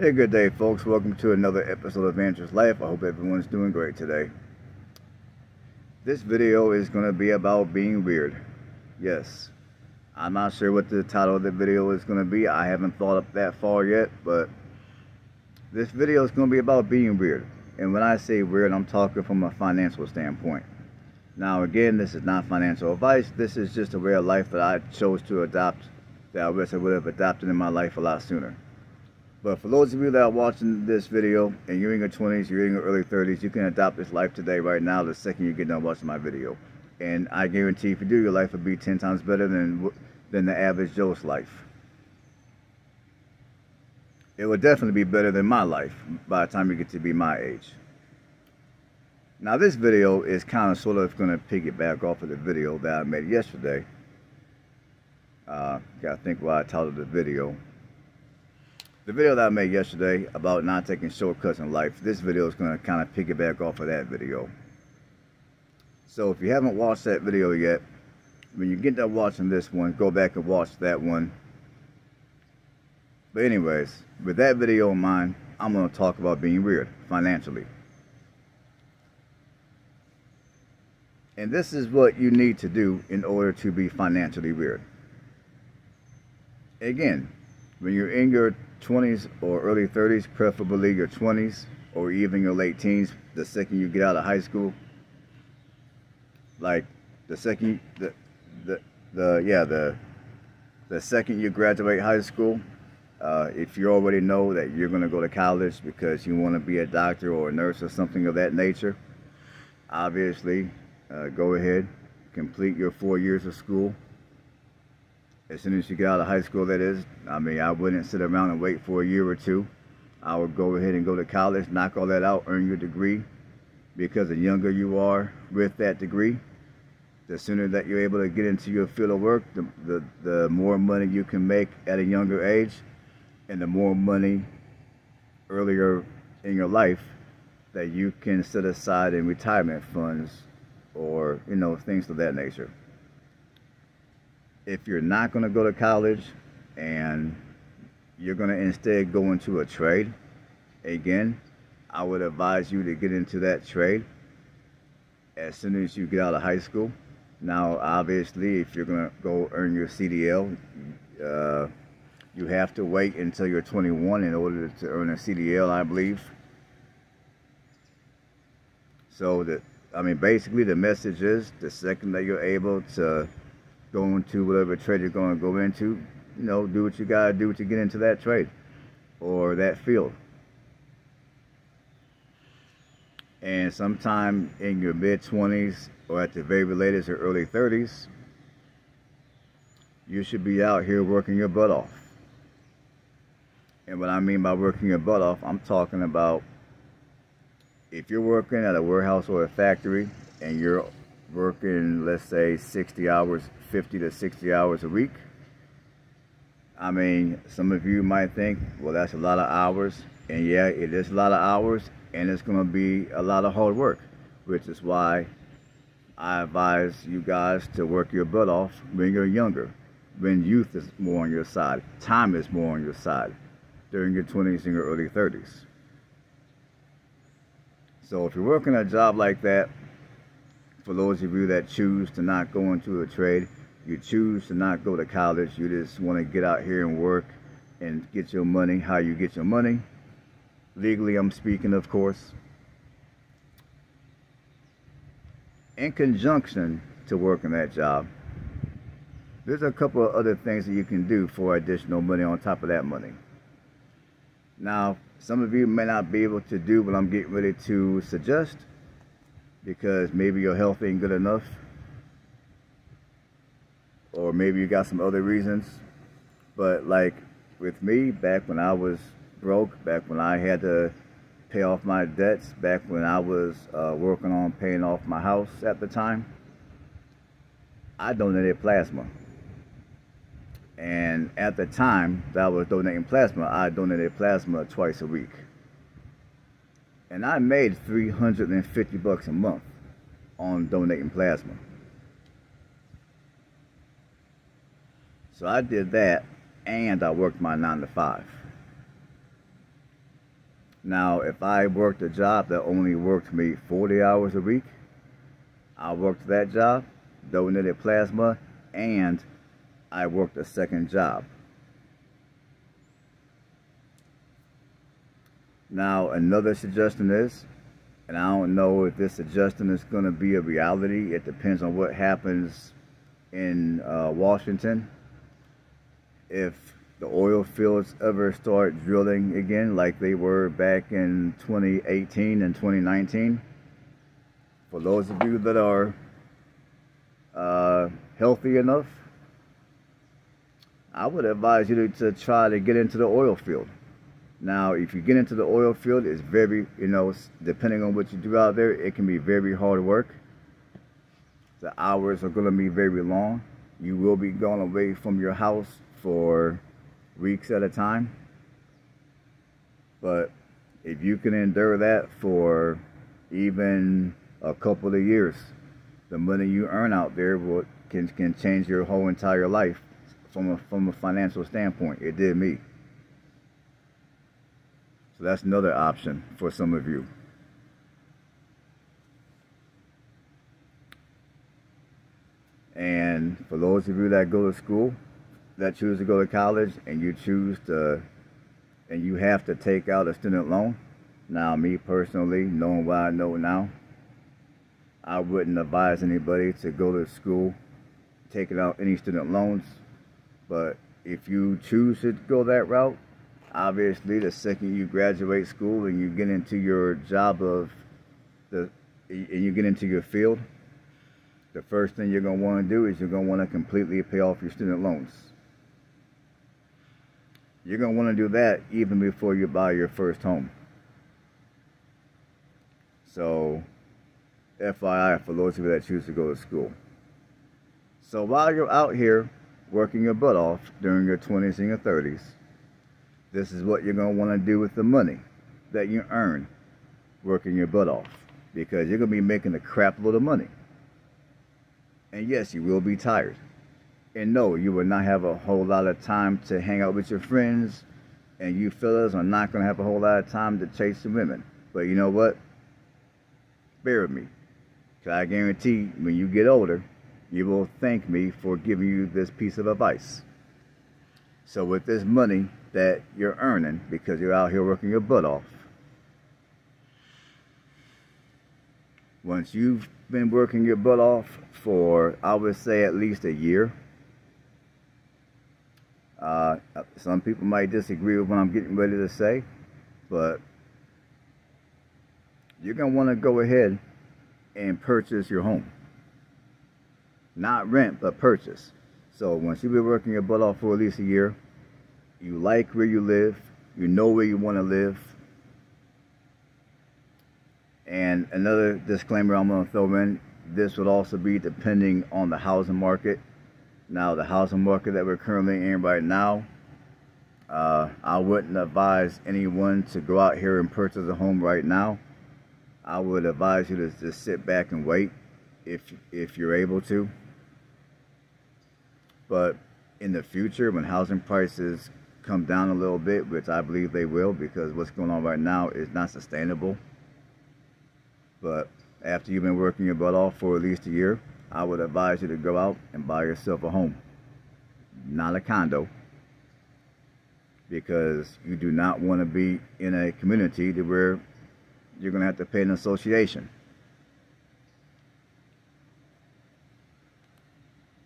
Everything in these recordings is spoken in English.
Hey, good day, folks. Welcome to another episode of Andrew's Life. I hope everyone's doing great today. This video is going to be about being weird. Yes, I'm not sure what the title of the video is going to be. I haven't thought up that far yet, but this video is going to be about being weird. And when I say weird, I'm talking from a financial standpoint. Now, again, this is not financial advice. This is just a way of life that I chose to adopt that I wish I would have adopted in my life a lot sooner. But for those of you that are watching this video and you're in your 20s, you're in your early 30s, you can adopt this life today, right now, the second you get done watching my video. And I guarantee if you do, your life will be 10 times better than, than the average Joe's life. It will definitely be better than my life by the time you get to be my age. Now this video is kind of sort of going to piggyback off of the video that I made yesterday. Uh, gotta think why I titled the video the video that I made yesterday about not taking shortcuts in life, this video is going to kind of piggyback off of that video. So if you haven't watched that video yet, when you get done watching this one, go back and watch that one. But anyways, with that video in mind, I'm going to talk about being weird financially. And this is what you need to do in order to be financially weird. Again, when you're in your 20s or early 30s, preferably your 20s or even your late teens, the second you get out of high school. Like the second the the the yeah the the second you graduate high school, uh, if you already know that you're going to go to college because you want to be a doctor or a nurse or something of that nature, obviously uh, go ahead, complete your four years of school as soon as you get out of high school, that is. I mean, I wouldn't sit around and wait for a year or two. I would go ahead and go to college, knock all that out, earn your degree. Because the younger you are with that degree, the sooner that you're able to get into your field of work, the, the, the more money you can make at a younger age, and the more money earlier in your life that you can set aside in retirement funds or, you know, things of that nature if you're not going to go to college and you're going to instead go into a trade, again, I would advise you to get into that trade as soon as you get out of high school. Now, obviously, if you're going to go earn your CDL, uh, you have to wait until you're 21 in order to earn a CDL, I believe. So that, I mean, basically the message is the second that you're able to go into whatever trade you're going to go into, you know, do what you got to do to get into that trade or that field. And sometime in your mid 20s or at the very latest or early 30s, you should be out here working your butt off. And what I mean by working your butt off, I'm talking about if you're working at a warehouse or a factory and you're working, let's say, 60 hours, 50 to 60 hours a week. I mean, some of you might think, well, that's a lot of hours. And yeah, it is a lot of hours, and it's going to be a lot of hard work, which is why I advise you guys to work your butt off when you're younger, when youth is more on your side, time is more on your side, during your 20s and your early 30s. So if you're working a job like that, for those of you that choose to not go into a trade, you choose to not go to college, you just want to get out here and work and get your money, how you get your money. Legally, I'm speaking, of course. In conjunction to working that job, there's a couple of other things that you can do for additional money on top of that money. Now, some of you may not be able to do what I'm getting ready to suggest, because maybe your health ain't good enough or maybe you got some other reasons. But like with me back when I was broke back when I had to pay off my debts back when I was uh, working on paying off my house at the time I donated plasma. And at the time that I was donating plasma I donated plasma twice a week and I made 350 bucks a month on donating plasma. So I did that and I worked my 9 to 5. Now, if I worked a job that only worked me 40 hours a week, I worked that job, donated plasma, and I worked a second job. Now, another suggestion is, and I don't know if this suggestion is going to be a reality. It depends on what happens in uh, Washington. If the oil fields ever start drilling again like they were back in 2018 and 2019. For those of you that are uh, healthy enough, I would advise you to, to try to get into the oil field. Now, if you get into the oil field, it's very, you know, depending on what you do out there, it can be very hard work. The hours are going to be very long. You will be gone away from your house for weeks at a time. But if you can endure that for even a couple of years, the money you earn out there will, can, can change your whole entire life from a, from a financial standpoint. It did me. So that's another option for some of you. And for those of you that go to school, that choose to go to college and you choose to and you have to take out a student loan now me personally knowing what i know now i wouldn't advise anybody to go to school taking out any student loans but if you choose to go that route obviously the second you graduate school and you get into your job of the and you get into your field the first thing you're going to want to do is you're going to want to completely pay off your student loans you're going to want to do that even before you buy your first home. So, FYI for those of you that choose to go to school. So while you're out here working your butt off during your 20s and your 30s, this is what you're going to want to do with the money that you earn working your butt off. Because you're going to be making a crap load of money. And yes, you will be tired. And no, you will not have a whole lot of time to hang out with your friends. And you fellas are not going to have a whole lot of time to chase the women. But you know what? Bear with me. Because I guarantee when you get older, you will thank me for giving you this piece of advice. So with this money that you're earning because you're out here working your butt off, once you've been working your butt off for, I would say, at least a year, uh, some people might disagree with what I'm getting ready to say, but you're going to want to go ahead and purchase your home. Not rent, but purchase. So once you've been working your butt off for at least a year, you like where you live, you know where you want to live. And another disclaimer I'm going to throw in, this would also be depending on the housing market now, the housing market that we're currently in right now, uh, I wouldn't advise anyone to go out here and purchase a home right now. I would advise you to just sit back and wait if if you're able to. But in the future, when housing prices come down a little bit, which I believe they will, because what's going on right now is not sustainable. But after you've been working your butt off for at least a year, I would advise you to go out and buy yourself a home, not a condo, because you do not want to be in a community to where you're going to have to pay an association.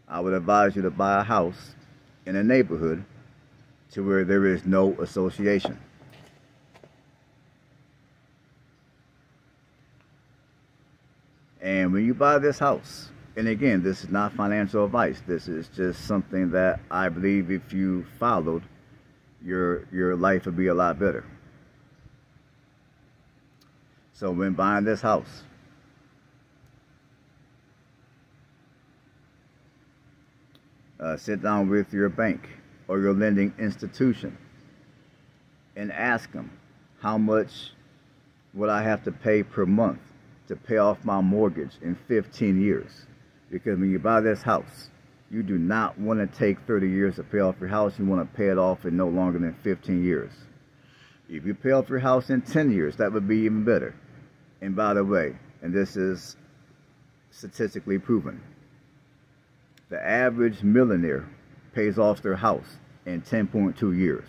I would advise you to buy a house in a neighborhood to where there is no association. And when you buy this house, and again, this is not financial advice. This is just something that I believe if you followed, your your life would be a lot better. So when buying this house, uh, sit down with your bank or your lending institution and ask them how much would I have to pay per month to pay off my mortgage in 15 years. Because when you buy this house, you do not want to take 30 years to pay off your house. You want to pay it off in no longer than 15 years. If you pay off your house in 10 years, that would be even better. And by the way, and this is statistically proven, the average millionaire pays off their house in 10.2 years.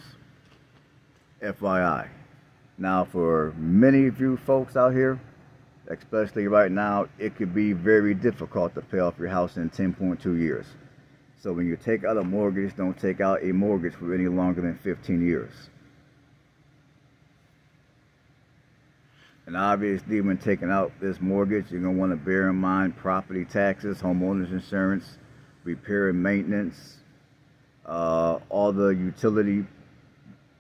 FYI. Now, for many of you folks out here, especially right now, it could be very difficult to pay off your house in 10.2 years. So when you take out a mortgage, don't take out a mortgage for any longer than 15 years. And obviously, when taking out this mortgage, you're going to want to bear in mind property taxes, homeowners insurance, repair and maintenance, uh, all the utility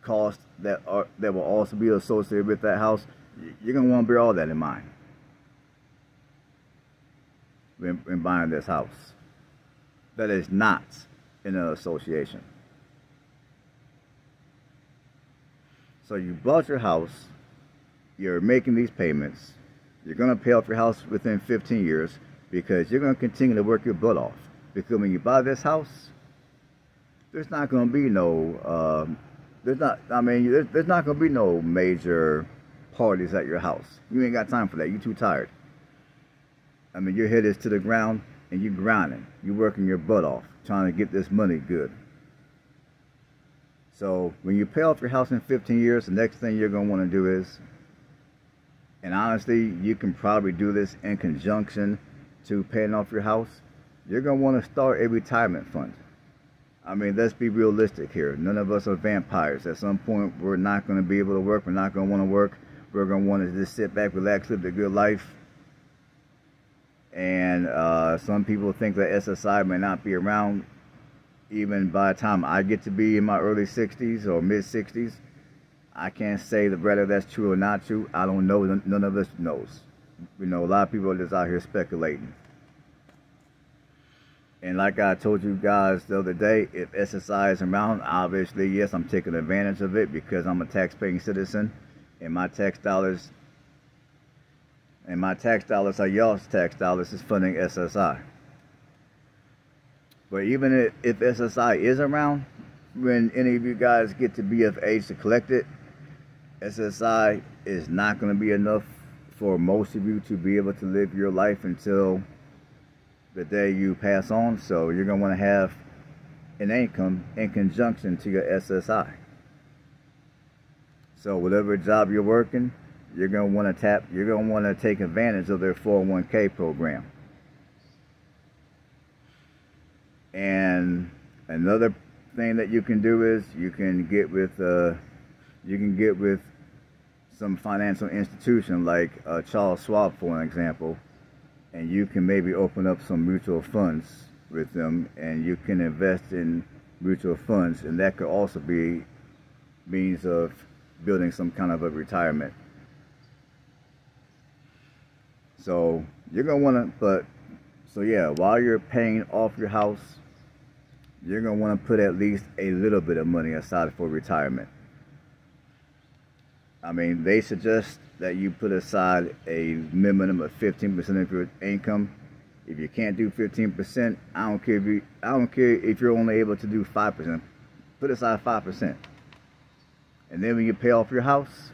costs that are that will also be associated with that house. You're to want to bear all that in mind when, when buying this house. That is not in an association. So you bought your house you're making these payments. You're going to pay off your house within 15 years because you're going to continue to work your butt off. Because when you buy this house, there's not going to be no, um, there's not, I mean, there's, there's not going to be no major parties at your house. You ain't got time for that. You're too tired. I mean, your head is to the ground and you're grinding. You're working your butt off trying to get this money good. So when you pay off your house in 15 years, the next thing you're going to want to do is and honestly, you can probably do this in conjunction to paying off your house. You're going to want to start a retirement fund. I mean, let's be realistic here. None of us are vampires. At some point, we're not going to be able to work. We're not going to want to work. We're going to want to just sit back, relax, live the good life. And uh, some people think that SSI may not be around even by the time I get to be in my early 60s or mid 60s. I can't say the whether that's true or not true. I don't know. None of us knows. You know, a lot of people are just out here speculating. And like I told you guys the other day, if SSI is around, obviously, yes, I'm taking advantage of it because I'm a tax-paying citizen, and my tax dollars, and my tax dollars are y'all's tax dollars is funding SSI. But even if, if SSI is around, when any of you guys get to be of age to collect it, SSI is not going to be enough for most of you to be able to live your life until the day you pass on. So you're going to want to have an income in conjunction to your SSI. So whatever job you're working, you're going to want to tap, you're going to want to take advantage of their 401k program. And another thing that you can do is you can get with uh, you can get with some financial institution like uh, Charles Schwab, for an example, and you can maybe open up some mutual funds with them, and you can invest in mutual funds, and that could also be means of building some kind of a retirement. So you're gonna want to, but so yeah, while you're paying off your house, you're gonna want to put at least a little bit of money aside for retirement. I mean, they suggest that you put aside a minimum of 15% of your income. If you can't do 15%, I don't care if you I don't care if you're only able to do 5%. Put aside 5%. And then when you pay off your house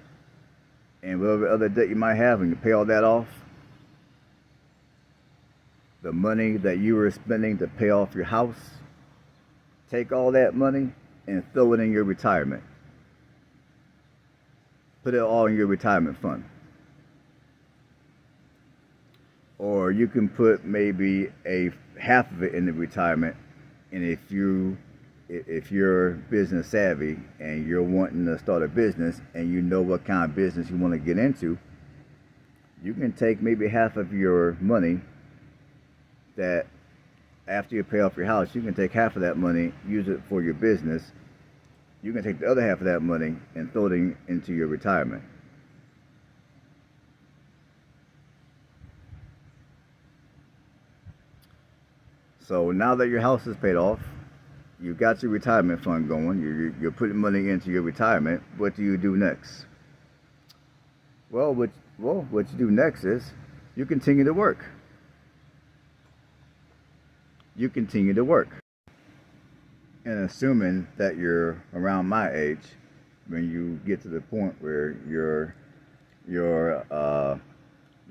and whatever other debt you might have, and you pay all that off, the money that you were spending to pay off your house, take all that money and throw it in your retirement put it all in your retirement fund. Or you can put maybe a half of it in the retirement, and if you if you're business savvy and you're wanting to start a business and you know what kind of business you want to get into, you can take maybe half of your money that after you pay off your house, you can take half of that money, use it for your business, you can take the other half of that money and throw it into your retirement. So now that your house is paid off, you've got your retirement fund going, you're, you're putting money into your retirement, what do you do next? Well, what, well, what you do next is you continue to work. You continue to work and assuming that you're around my age, when you get to the point where you're you're uh,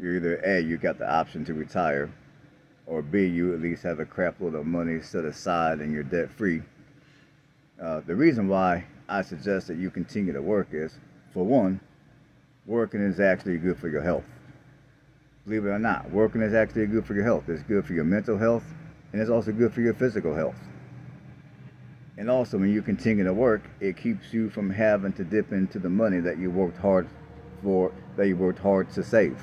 you're either a you got the option to retire, or b you at least have a crap load of money set aside and you're debt free. Uh, the reason why I suggest that you continue to work is, for one, working is actually good for your health. Believe it or not, working is actually good for your health. It's good for your mental health, and it's also good for your physical health. And also, when you continue to work, it keeps you from having to dip into the money that you worked hard for, that you worked hard to save.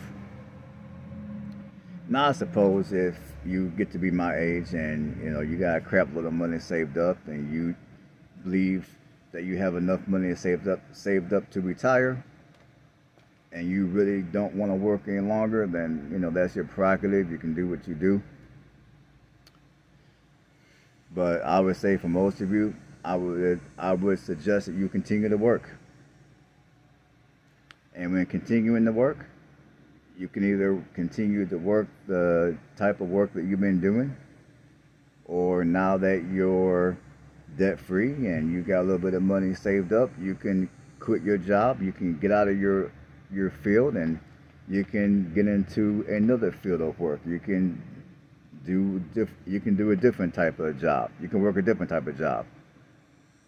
Now, I suppose if you get to be my age and you know you got a crap load of money saved up, and you believe that you have enough money saved up saved up to retire, and you really don't want to work any longer, then you know that's your prerogative. You can do what you do. But I would say for most of you, I would I would suggest that you continue to work. And when continuing to work, you can either continue to work the type of work that you've been doing, or now that you're debt free and you got a little bit of money saved up, you can quit your job, you can get out of your your field and you can get into another field of work. You can do diff- you can do a different type of job. You can work a different type of job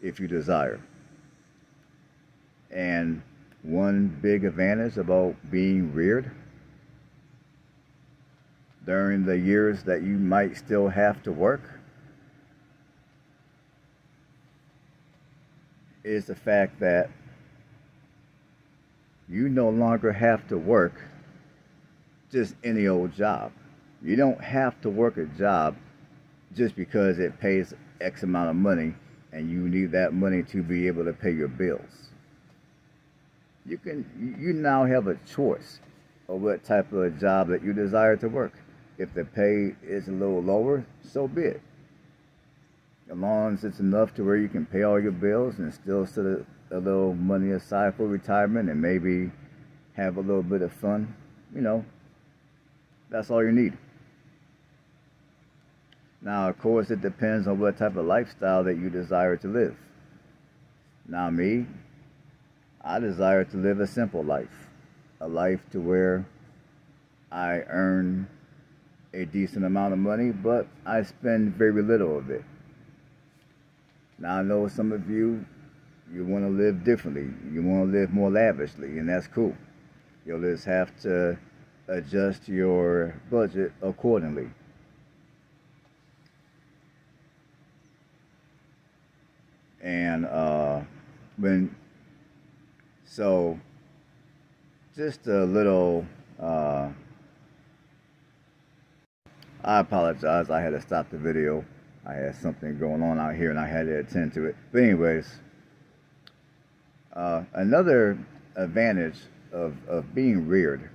if you desire. And one big advantage about being reared during the years that you might still have to work is the fact that you no longer have to work just any old job. You don't have to work a job just because it pays X amount of money and you need that money to be able to pay your bills. You can you now have a choice of what type of a job that you desire to work. If the pay is a little lower, so be it. As long as it's enough to where you can pay all your bills and still set a, a little money aside for retirement and maybe have a little bit of fun, you know, that's all you need. Now, of course, it depends on what type of lifestyle that you desire to live. Now, me, I desire to live a simple life, a life to where I earn a decent amount of money, but I spend very little of it. Now, I know some of you, you want to live differently. You want to live more lavishly, and that's cool. You'll just have to adjust your budget accordingly. And uh, when so just a little uh, I apologize I had to stop the video. I had something going on out here and I had to attend to it. But anyways uh, another advantage of, of being reared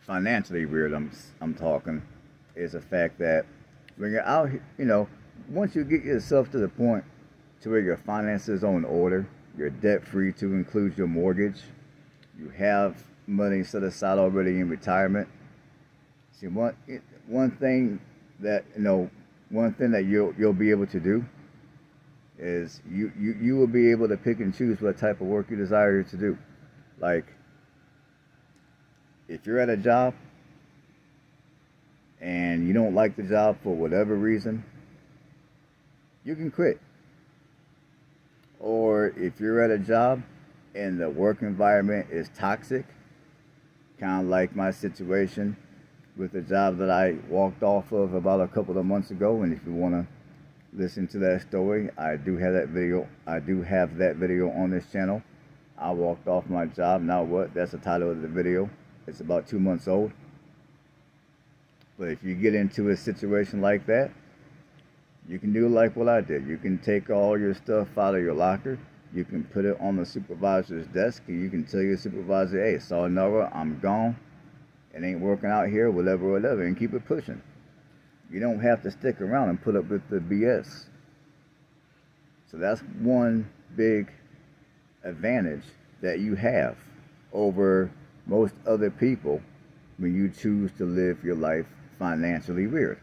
financially reared I'm, I'm talking is the fact that when you're out you know once you get yourself to the point to where your finances are in order, you're debt free to include your mortgage, you have money set aside already in retirement. See, one one thing that you know, one thing that you'll you'll be able to do is you you you will be able to pick and choose what type of work you desire to do. Like, if you're at a job and you don't like the job for whatever reason, you can quit or if you're at a job and the work environment is toxic, kind of like my situation with the job that I walked off of about a couple of months ago. And if you want to listen to that story, I do have that video. I do have that video on this channel. I walked off my job. Now what? That's the title of the video. It's about two months old. But if you get into a situation like that, you can do like what I did. You can take all your stuff out of your locker. You can put it on the supervisor's desk and you can tell your supervisor, hey, sayonara, I'm gone. It ain't working out here, whatever, whatever, and keep it pushing. You don't have to stick around and put up with the BS. So that's one big advantage that you have over most other people when you choose to live your life financially weird.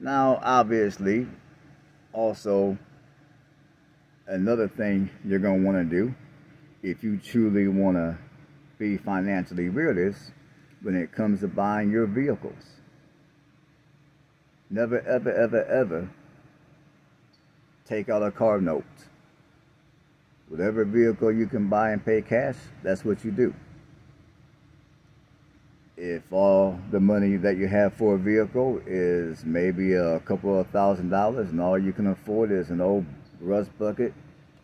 Now, obviously, also another thing you're going to want to do if you truly want to be financially realist when it comes to buying your vehicles. Never, ever, ever, ever take out a car note. Whatever vehicle you can buy and pay cash, that's what you do. If all the money that you have for a vehicle is maybe a couple of thousand dollars and all you can afford is an old rust bucket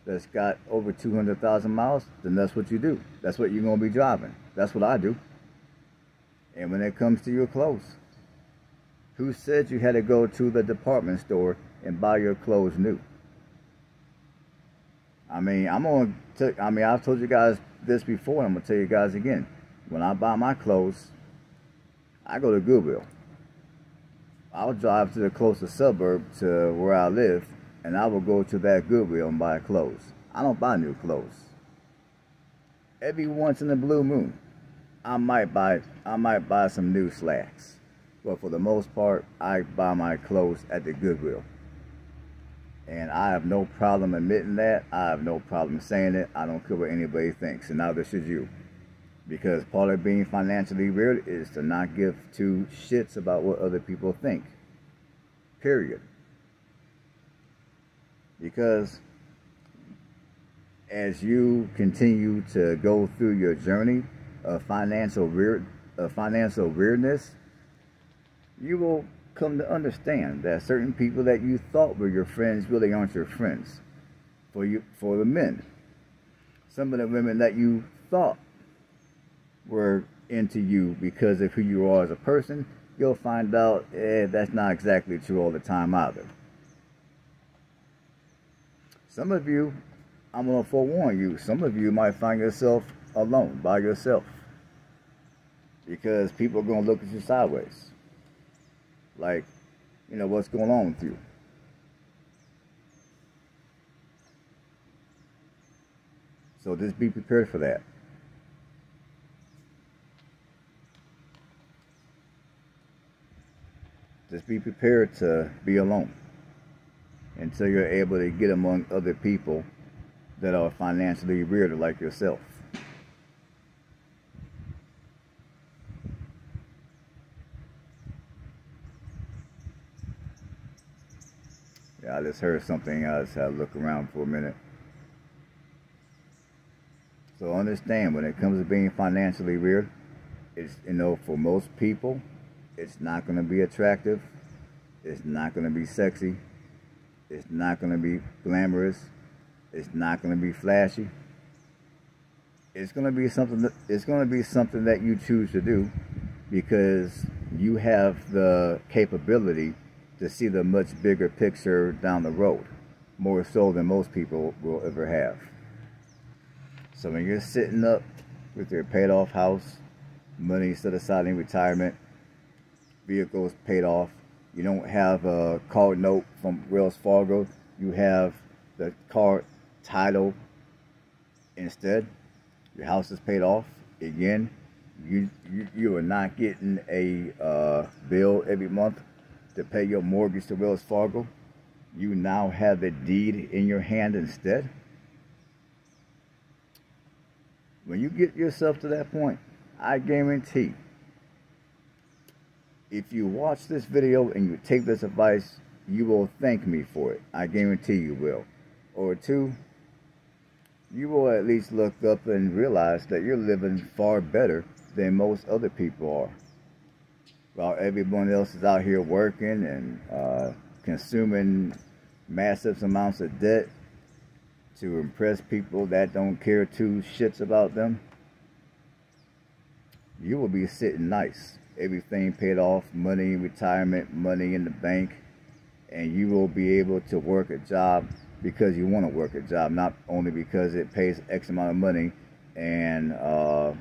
that's got over 200,000 miles, then that's what you do. That's what you're going to be driving. That's what I do. And when it comes to your clothes, who said you had to go to the department store and buy your clothes new? I mean, I'm gonna. T- I mean, I've told you guys this before. And I'm gonna tell you guys again. When I buy my clothes, I go to Goodwill. I'll drive to the closest suburb to where I live, and I will go to that Goodwill and buy clothes. I don't buy new clothes. Every once in a blue moon, I might buy. I might buy some new slacks, but for the most part, I buy my clothes at the Goodwill. And I have no problem admitting that. I have no problem saying it. I don't care what anybody thinks, and neither should you. Because part of being financially real is to not give two shits about what other people think. Period. Because as you continue to go through your journey of financial weird, of financial weirdness, you will come to understand that certain people that you thought were your friends really aren't your friends. For you, for the men, some of the women that you thought were into you because of who you are as a person, you'll find out eh, that's not exactly true all the time either. Some of you, I'm going to forewarn you, some of you might find yourself alone, by yourself. Because people are going to look at you sideways like, you know, what's going on with you. So just be prepared for that. Just be prepared to be alone until you're able to get among other people that are financially reared like yourself. Yeah, I just heard something. I just had to look around for a minute. So understand when it comes to being financially reared, it's you know for most people, it's not going to be attractive. It's not going to be sexy. It's not going to be glamorous. It's not going to be flashy. It's going to be something. That, it's going to be something that you choose to do because you have the capability to see the much bigger picture down the road, more so than most people will ever have. So when you're sitting up with your paid off house, money set aside in retirement, vehicles paid off, you don't have a car note from Wells Fargo, you have the car title instead. Your house is paid off. Again, you you, you are not getting a uh, bill every month to pay your mortgage to Wells Fargo, you now have the deed in your hand instead. When you get yourself to that point, I guarantee if you watch this video and you take this advice, you will thank me for it. I guarantee you will. Or two, you will at least look up and realize that you're living far better than most other people are while everyone else is out here working and uh, consuming massive amounts of debt to impress people that don't care two shits about them, you will be sitting nice. Everything paid off, money retirement, money in the bank, and you will be able to work a job because you want to work a job, not only because it pays X amount of money and uh,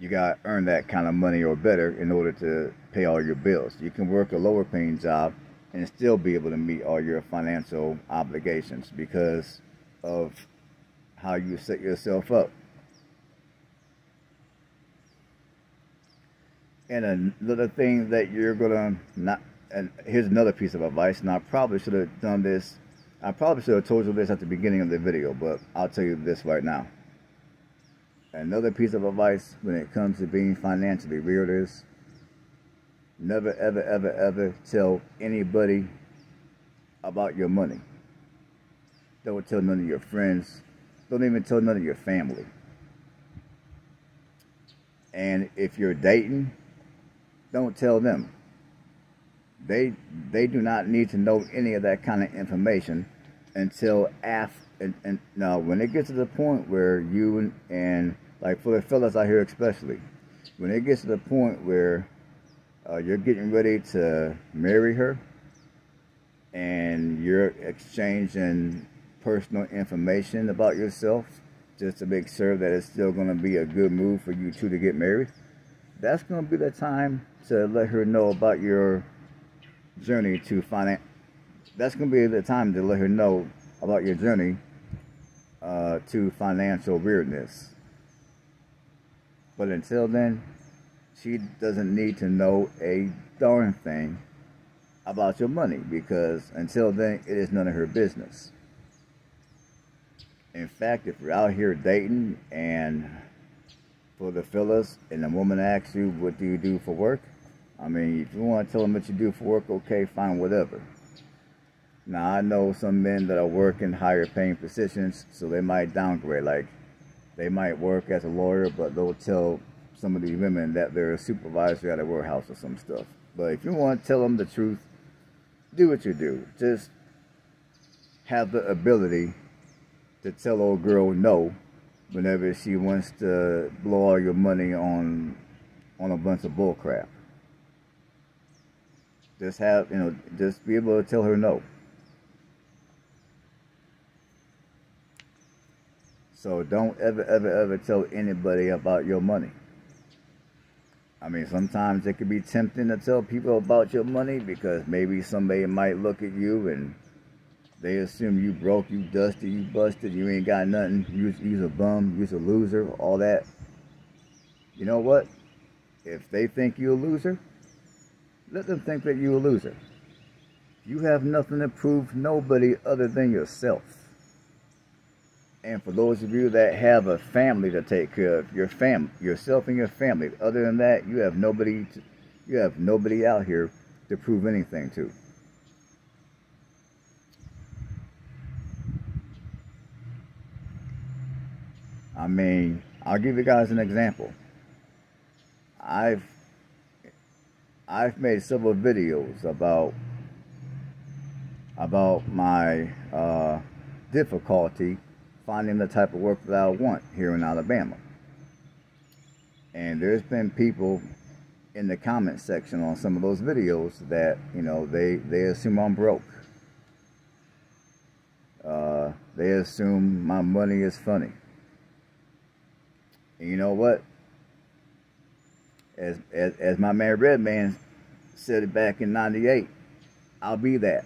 you got to earn that kind of money or better in order to pay all your bills. You can work a lower paying job and still be able to meet all your financial obligations because of how you set yourself up. And another thing that you're gonna not and here's another piece of advice, and I probably should have done this. I probably should have told you this at the beginning of the video, but I'll tell you this right now. Another piece of advice when it comes to being financially real is never, ever, ever, ever tell anybody about your money. Don't tell none of your friends. Don't even tell none of your family. And if you're dating, don't tell them. They they do not need to know any of that kind of information until after. And, and now, when it gets to the point where you and, and like for the fellas out here especially, when it gets to the point where uh, you're getting ready to marry her and you're exchanging personal information about yourself just to make sure that it's still going to be a good move for you two to get married, that's going to be the time to let her know about your journey to finance. That's going to be the time to let her know about your journey uh, to financial weirdness. But until then, she doesn't need to know a darn thing about your money because until then, it is none of her business. In fact, if you're out here dating and for the fellas and the woman asks you, what do you do for work? I mean, if you want to tell them what you do for work, okay, fine, whatever. Now, I know some men that are working higher paying positions, so they might downgrade. Like, they might work as a lawyer, but they'll tell some of these women that they're a supervisor at a warehouse or some stuff. But if you want to tell them the truth, do what you do. Just have the ability to tell old girl no whenever she wants to blow all your money on on a bunch of bullcrap. Just have you know, just be able to tell her no. So don't ever, ever, ever tell anybody about your money. I mean, sometimes it can be tempting to tell people about your money because maybe somebody might look at you and they assume you broke, you dusty, you busted, you ain't got nothing. You, you's a bum, you's a loser, all that. You know what? If they think you're a loser, let them think that you're a loser. You have nothing to prove nobody other than yourself. And for those of you that have a family to take care of, your fam, yourself and your family. Other than that, you have nobody. To, you have nobody out here to prove anything to. I mean, I'll give you guys an example. I've I've made several videos about about my uh, difficulty finding the type of work that I want here in Alabama. And there's been people in the comment section on some of those videos that, you know, they, they assume I'm broke. Uh, they assume my money is funny. And you know what? As, as, as my man Redman said it back in 98, I'll be that.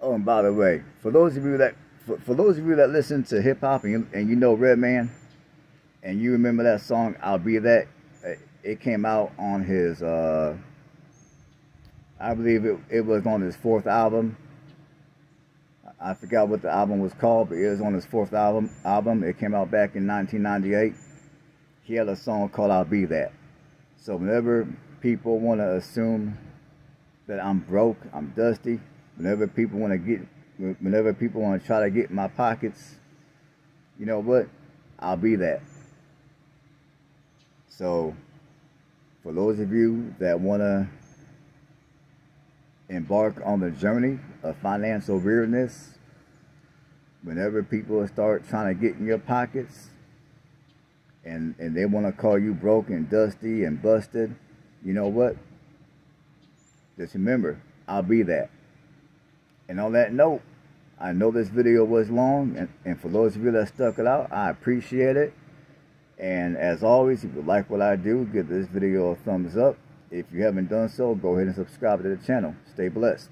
Oh, and by the way, for those of you that for, for those of you that listen to hip hop and, and you know Redman, and you remember that song "I'll Be That," it came out on his, uh, I believe it, it was on his fourth album. I forgot what the album was called, but it was on his fourth album. Album. It came out back in 1998. He had a song called "I'll Be That." So whenever people want to assume that I'm broke, I'm dusty. Whenever people want to get whenever people want to try to get in my pockets, you know what? I'll be that. So, for those of you that want to embark on the journey of financial weirdness, whenever people start trying to get in your pockets and, and they want to call you broke and dusty and busted, you know what? Just remember, I'll be that. And on that note, I know this video was long, and, and for those of you that stuck it out, I appreciate it. And as always, if you like what I do, give this video a thumbs up. If you haven't done so, go ahead and subscribe to the channel. Stay blessed.